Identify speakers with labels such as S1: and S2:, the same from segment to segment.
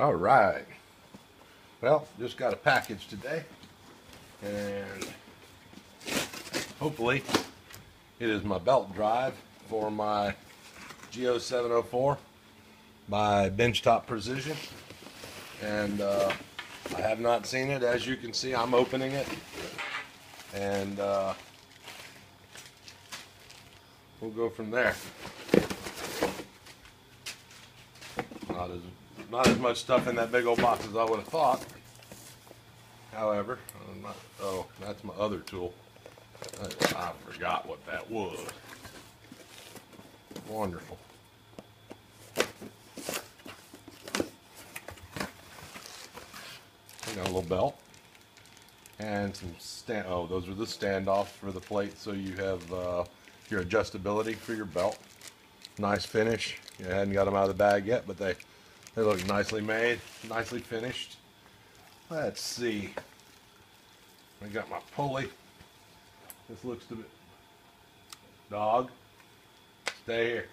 S1: All right. Well, just got a package today, and hopefully it is my belt drive for my G0704, by Benchtop Precision, and uh, I have not seen it. As you can see, I'm opening it, and uh, we'll go from there. Not as not as much stuff in that big old box as I would have thought. However, not, oh, that's my other tool. I, I forgot what that was. Wonderful. I got a little belt and some stand. Oh, those are the standoffs for the plate, so you have uh, your adjustability for your belt. Nice finish. You hadn't got them out of the bag yet, but they they look nicely made, nicely finished. Let's see. I got my pulley. This looks to be dog. Stay here.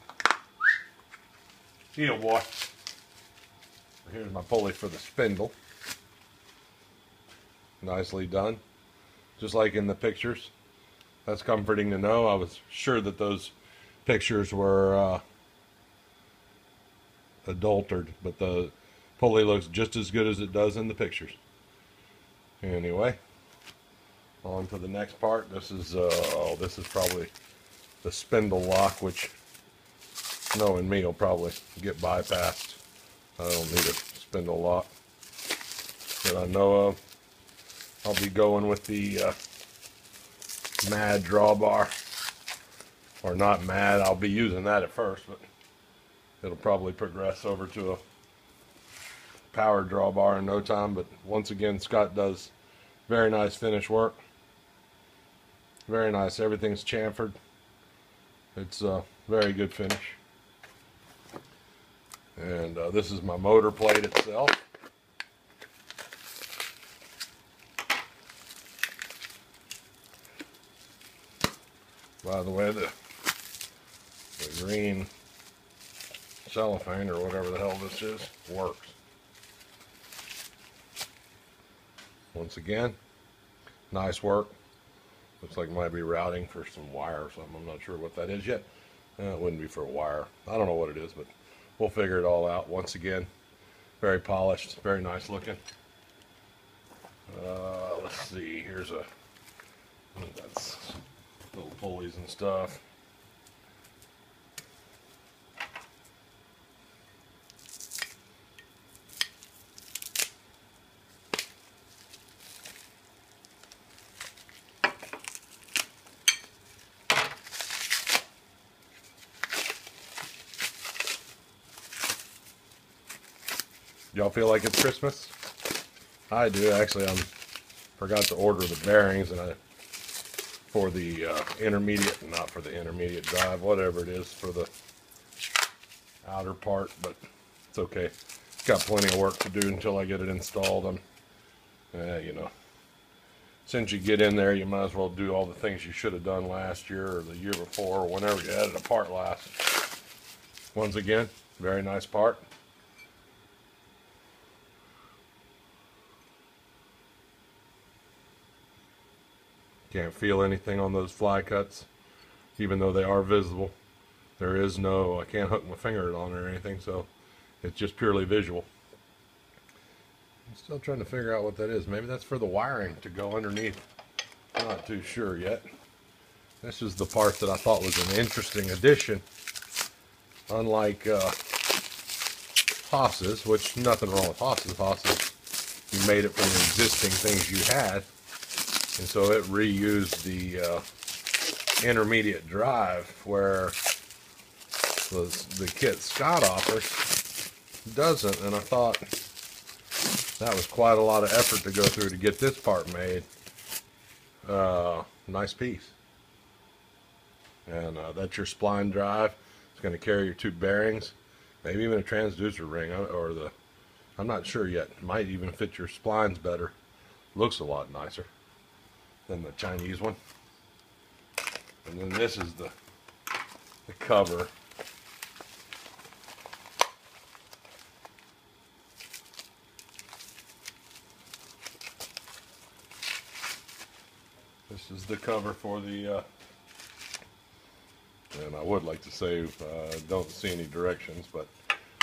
S1: Heel boy. Here's my pulley for the spindle. Nicely done. Just like in the pictures. That's comforting to know. I was sure that those pictures were uh, adulterated, but the pulley looks just as good as it does in the pictures. Anyway, on to the next part. This is uh, oh, this is probably the spindle lock, which knowing me will probably get bypassed. I don't need a spindle lock that I know of. I'll be going with the uh, Mad drawbar, or not Mad. I'll be using that at first, but it'll probably progress over to a power drawbar in no time. But once again, Scott does very nice finish work. Very nice. Everything's chamfered. It's a very good finish. And uh, this is my motor plate itself. By the way, the, the green cellophane or whatever the hell this is works. Once again, nice work. Looks like might be routing for some wire or something. I'm not sure what that is yet. Uh, it wouldn't be for a wire. I don't know what it is, but we'll figure it all out. Once again, very polished, very nice looking. Uh, let's see. Here's a that's little pulleys and stuff. Y'all feel like it's Christmas? I do actually. I forgot to order the bearings and I for the uh, intermediate, not for the intermediate drive, whatever it is for the outer part, but it's okay. Got plenty of work to do until I get it installed. I'm, uh, you know, since you get in there, you might as well do all the things you should have done last year or the year before, or whenever you had it apart last. Once again, very nice part. Can't feel anything on those fly cuts, even though they are visible. There is no, I can't hook my finger on it or anything, so it's just purely visual. I'm still trying to figure out what that is. Maybe that's for the wiring to go underneath. Not too sure yet. This is the part that I thought was an interesting addition. Unlike uh, Hoss's, which nothing wrong with Hoss's. Hoss's, you made it from the existing things you had. And so it reused the uh, intermediate drive where the, the kit Scott offers doesn't. And I thought that was quite a lot of effort to go through to get this part made. Uh, nice piece. And uh, that's your spline drive. It's going to carry your two bearings, maybe even a transducer ring, uh, or the, I'm not sure yet. It might even fit your splines better. Looks a lot nicer than the Chinese one. And then this is the, the cover. This is the cover for the, uh, and I would like to say, uh, don't see any directions, but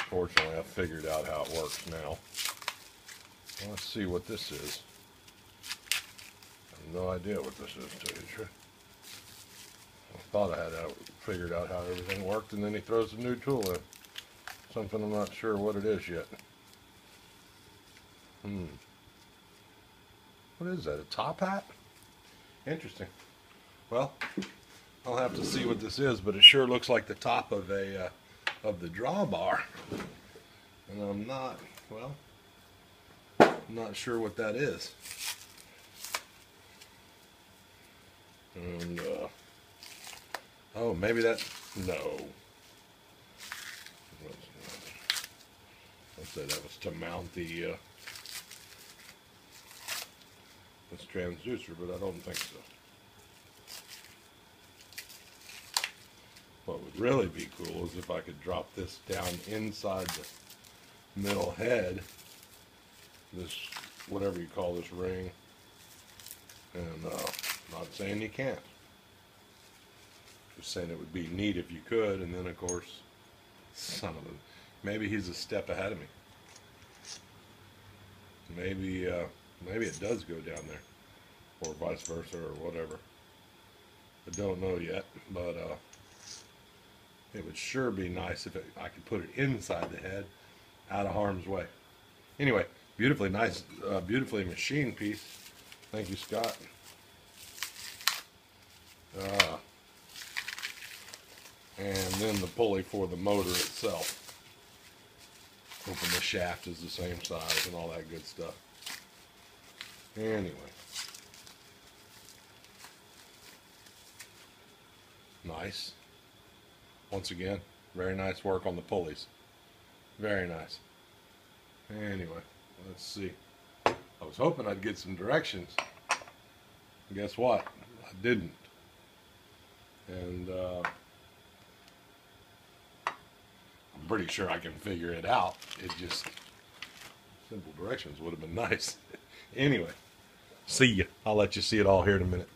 S1: fortunately I figured out how it works now. Let's see what this is. No idea what this is, to you truth. I thought I had out, figured out how everything worked, and then he throws a new tool in. Something I'm not sure what it is yet. Hmm. What is that? A top hat? Interesting. Well, I'll have to see what this is, but it sure looks like the top of a uh, of the drawbar, and I'm not well. I'm not sure what that is. And uh, oh, maybe that no. I'd say that was to mount the uh, this transducer, but I don't think so. What would really be cool is if I could drop this down inside the middle head, this, whatever you call this ring, and uh, not saying you can't. Just saying it would be neat if you could, and then of course, son of a, maybe he's a step ahead of me. Maybe, uh, maybe it does go down there, or vice versa, or whatever. I don't know yet, but uh, it would sure be nice if it, I could put it inside the head, out of harm's way. Anyway, beautifully nice, uh, beautifully machined piece. Thank you, Scott. Uh, and then the pulley for the motor itself. Hoping the shaft is the same size and all that good stuff. Anyway. Nice. Once again, very nice work on the pulleys. Very nice. Anyway, let's see. I was hoping I'd get some directions. Guess what? I didn't. And uh, I'm pretty sure I can figure it out. It just simple directions would have been nice. anyway, see ya. I'll let you see it all here in a minute.